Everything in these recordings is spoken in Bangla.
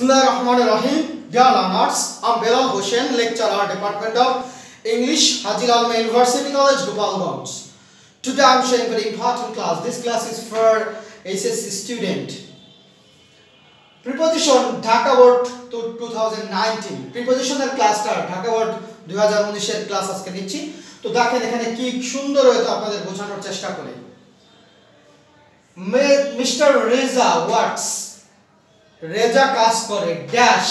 Bismillah Rahman Rahim. Dear learners, I'm Belal Hossain, lecturer, Department of English, Haji Lalma University College, Gopalganj. Today I'm showing very important class. This class is for SSC student. Preposition Dhaka board two two thousand nineteen প্রিপোজিশনের ক্লাসটা ঢাকা বোর্ড দুই হাজার উনিশের ক্লাস আজকে নিচ্ছি তো দেখেন এখানে কি সুন্দর হয়তো আপনাদের বোঝানোর চেষ্টা করে মিস্টার রেজা ওয়ার্কস রেজা কাজ করে ড্যাশ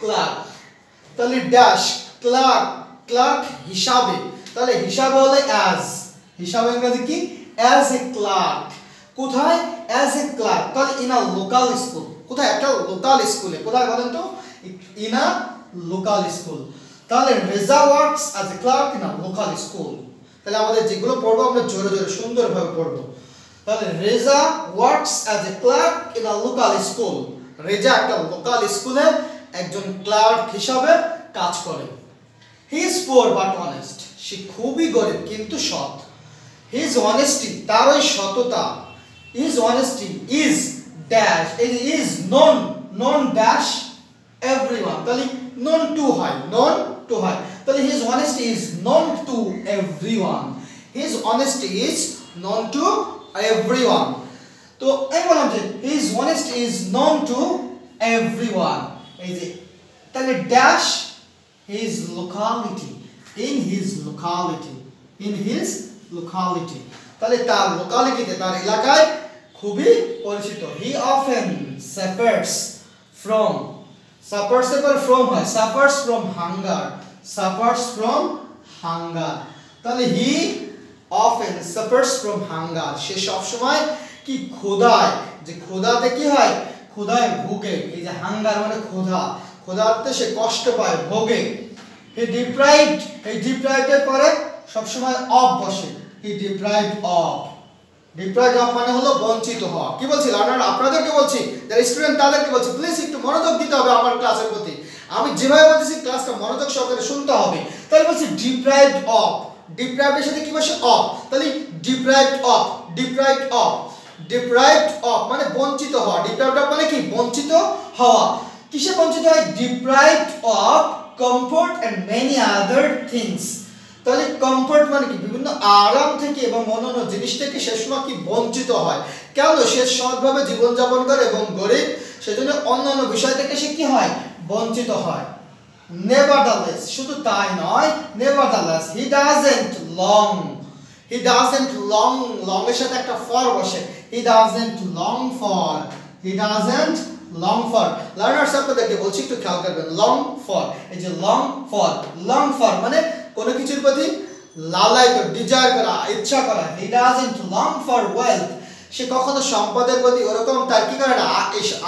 ক্লার্ক তাহলে ড্যাশ ক্লার্ক ক্লার্ক হিসাবে। তাহলে হিসাবে হলে অ্যাজ হিসাবে ইংরেজি কি? অ্যাজ এ ক্লার্ক কোথায়? অ্যাজ এ ক্লার্ক তাহলে ইন আ লোকাল স্কুল কোথায়? একটা লোকাল স্কুলে কোথায় বলেন তো? ইন আ লোকাল স্কুল তাহলে Reza works as a clerk in a local school তাহলে আমাদের যেগুলো পড়ব, আমরা জোরে জোরে সুন্দরভাবে পড়ব। তাহলে Reza works as a clerk in a local school Reza একটা লোকাল স্কুলে একজন ক্লার্ক হিসাবে কাজ করে। He is poor but honest সে খুবই গরিব কিন্তু সৎ। হিজ অনেস্টি তার ওই সততা। Is honesty is dash is known known dash everyone তাহলে নন টু হয় নন টু হয় তাহলে his honesty is known to everyone his honesty is known to everyone তো আমি বললাম যে his honesty is known to everyone এই যে তাহলে dash his locality in his locality in his locality তাহলে তার লোকালিটিতে তার এলাকায় খুবই পরিচিত he often suffers from suffers এবার ফ্রম হয় suffers from hunger suffers from hunger তাহলে he often suffers from hunger সে সবসময় কি খোদায় যে খোদাতে কি হয় খোদায় ভোগে, এই যে হাঙ্গার মানে খোদা খোদাতে সে কষ্ট পায়, ভোগে। হি ডিপ্রাইভড এই ডিপ্রাইভড পরে সবসময় অফ বসে। He deprived of deprived of মানে হলো বঞ্চিত হওয়া। কি বলছি, লার্নার? আপনাদেরকে বলছি, যারা স্টুডেন্ট তাদেরকে বলছি প্লিজ একটু মনোযোগ দিতে হবে আমার ক্লাসের প্রতি। আমি যেভাবে বলতেছি, ক্লাসটা মনোযোগ সহকারে শুনতে হবে। তাহলে বলছি ডিপ্রাইভড অফ ডিপ্রাইভড সাথে কি বসে? অফ তাহলে deprived of deprived of deprived of মানে বঞ্চিত হওয়া। ডিপ্রাইভড অফ মানে কি? বঞ্চিত হওয়া। কিসে বঞ্চিত হয়? Deprived of comfort and many other things তাহলে কমফোর্ট মানে কি? বিভিন্ন আরাম থেকে এবং অন্যান্য জিনিস থেকে সে সময় কি বঞ্চিত হয়? কেন? সে সৎভাবে জীবনযাপন করে এবং গরিব। সেজন্য অন্যান্য বিষয় থেকে সে কি হয়? বঞ্চিত হয়। নেভারদালেস শুধু তাই নয় nevertheless he doesn't long he doesn't long long এর সাথে একটা ফর বসে। He doesn't long for he doesn't long for learners আপনাদেরকে বলছি, একটু খেয়াল করবেন লং ফর এই যে লং ফর লং ফর মানে কোনো কিছুর প্রতি লালায়িত ডিজায়ার করা, ইচ্ছা করা। He doesn't long for wealth সে কখনো সম্পদের প্রতি ওরকম তার কি করে না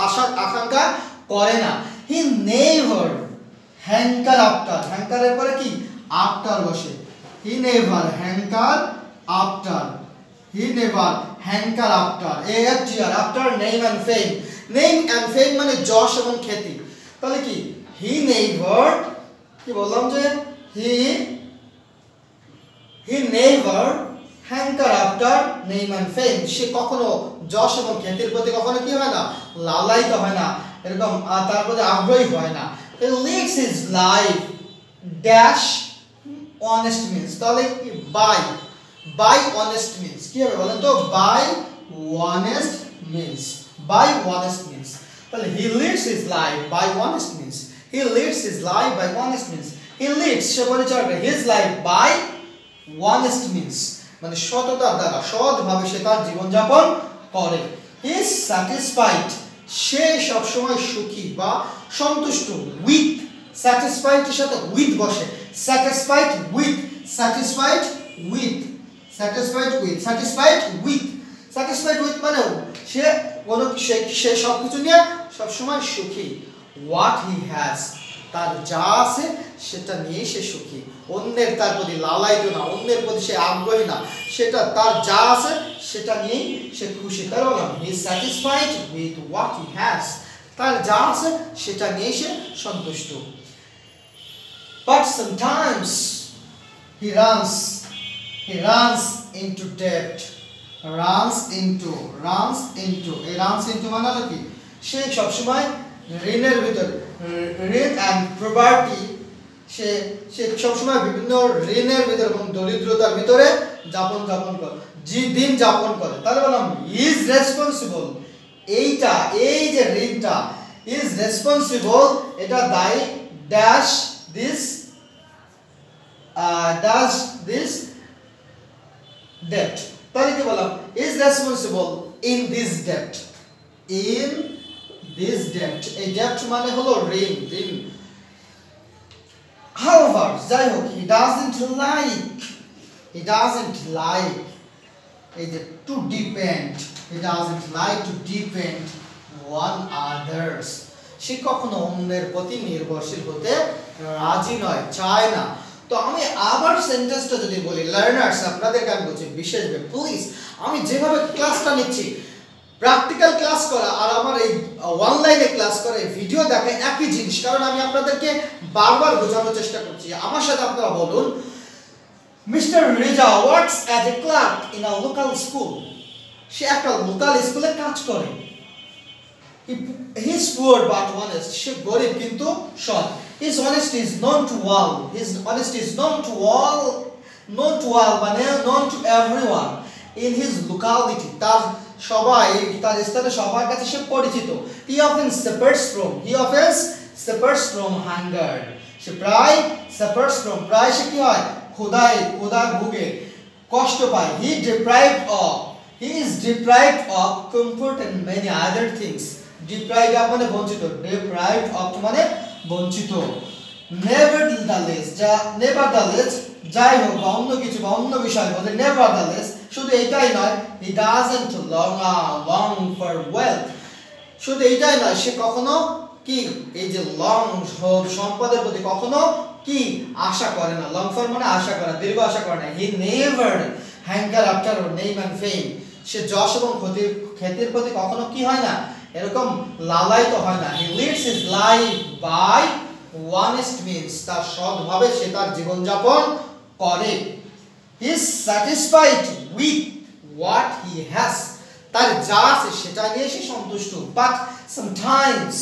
আশা, আকাঙ্ক্ষা করে না। হি নেভার হ্যাঙ্কার আফটার হ্যাঙ্কারের পরে কি? আফটার বসে। He never hanker after hanker after A F T R after name and fame name and fame মানে যশ এবং খ্যাতি। তাহলে কি? হি নেভার কি বললাম যে? He he never hanker after name and fame সে কখনো যশ এবং খ্যাতির প্রতি কখনো কি হয় না? লালায়িত হয় না। এরকম তার প্রতি আগ্রহী হয় না। He lives his life dash honest means তাহলে কি? By honest means কি হবে বলেন তো by honest means by honest means তাহলে he lives his life by honest means he lives his life by honest means he lives সে পরিচয় his life by honest means মানে সততার দ্বারা সৎভাবে সে তার জীবনযাপন করে is satisfied সে সবসময় সুখী বা সন্তুষ্ট উইথ স্যাটিসফাইড এর সাথে উইথ বসে satisfied with satisfied with satisfied with satisfied with satisfied with মানে সে কোনো সে সব কিছু নিয়ে সবসময় সুখী। হোয়াট হি হ্যাজ তার যা আছে সেটা নিয়ে সে সুখী। অন্যের তার প্রতি লালায়িত না, অন্যের প্রতি সে আগ্রহী না। সেটা তার যা আছে সেটা নিয়েই সে খুশি। তাই বললাম he satisfied with what he has তার যা আছে সেটা নিয়ে সে সন্তুষ্ট। But sometimes he runs he runs into debt runs into runs into এই রানস ইনটু মানে হলো কি? সে সবসময় ঋণের ভিতরে, ঋণ অ্যান্ড প্রপার্টি সে সে সবসময় বিভিন্ন ঋণের ভিতরে এবং দরিদ্রতার ভিতরে যাপন যাপন করে, যে দিন যাপন করে। তাহলে বললাম ইজ রেসপন্সিবল এইটা, এই যে ঋণটা ইজ রেসপন্সিবল এটা দায়ী dash this dash this debt তাহলে কি বললাম is responsible in this debt in this debt এই debt মানে হলো ঋণ ঋণ however যাই হোক he doesn't like he doesn't like এই যে to depend he doesn't like to depend on others সে কখনো অন্যের প্রতি নির্ভরশীল হতে রাজি নয় চায় না তো আমি আবার সেন্টেন্সটা যদি বলি লার্নার্স আপনাদেরকে আমি বলছি বিশেষভাবে প্লিজ আমি যেভাবে ক্লাসটা নিচ্ছি প্র্যাকটিক্যাল ক্লাস করা আর আমার এই অনলাইনে ক্লাস করা এই ভিডিও দেখে একই জিনিস, কারণ আমি আপনাদেরকে বারবার বোঝানোর চেষ্টা করছি। আমার সাথে আপনারা বলুন mister Reza works as a clerk in a local school সে একটা লোকাল স্কুলে কাজ করে। He is poor but honest সে গরিব কিন্তু সৎ। His honesty is known to all his honesty is known to all known to all মানে known to everyone in his locality তার সবাই তার স্থানে সবার কাছে সে পরিচিত he often suffers from he often suffers from hunger সে প্রায় suffers from প্রায় সে কি হয় ক্ষুধায় ক্ষুধার ভুগে কষ্ট পায় he deprived of he is deprived of comfort and many other things deprived মানে বঞ্চিত deprived of মানে বঞ্চিত। যা যাই হোক বা অন্য কিছু বা অন্য বিষয় বলে নেভারদালেস শুধু এটাই নয় he doesn't long long for wealth শুধু এইটাই নয়, সে কখনো কি, এই যে লং সম্পদের প্রতি কখনো কি আশা করে না। লং ফর মানে আশা করা, দীর্ঘ আশা করে না। He never hanker after name and fame সে যশ এবং ক্ষতির খ্যাতির প্রতি কখনো কি হয় না এরকম লালায়িত হয় না। He lives his life by honest means তার সৎভাবে সে তার জীবনযাপন করে। He is satisfied with what he has তার যা আছে সেটা নিয়ে সে সন্তুষ্ট। But sometimes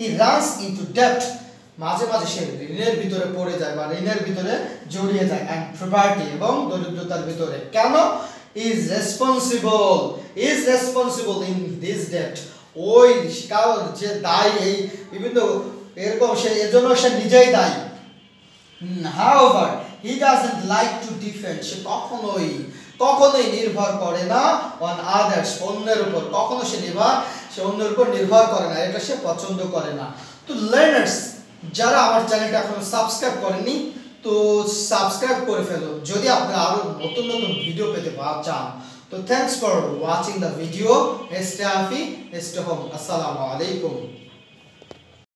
he runs into ডেপ্ট মাঝে মাঝে সে ঋণের ভিতরে পড়ে যায় বা ঋণের ভিতরে জড়িয়ে যায়। অ্যান্ড প্রপার্টি এবং দরিদ্রতার ভিতরে। কেন? Is responsible is responsible in this ডেপ্ট ওই কারণ যে দায়ী, এই বিভিন্ন এরকম সে, এজন্য সে নিজেই দায়ী। However he doesn't like to defend সে কখনোই কখনোই নির্ভর করে না অন আদার্স অন্যের উপর। কখনো সে নির্ভর, সে অন্যের উপর নির্ভর করে না, এটা সে পছন্দ করে না। তো লার্নার্স যারা আমার চ্যানেলটা এখন সাবস্ক্রাইব করেননি তো সাবস্ক্রাইব করে ফেলুন যদি আপনারা আরও নতুন নতুন ভিডিও পেতে চান So thanks for watching the video. Stay happy, stay home. Assalamu alaikum.